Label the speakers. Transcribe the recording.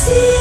Speaker 1: see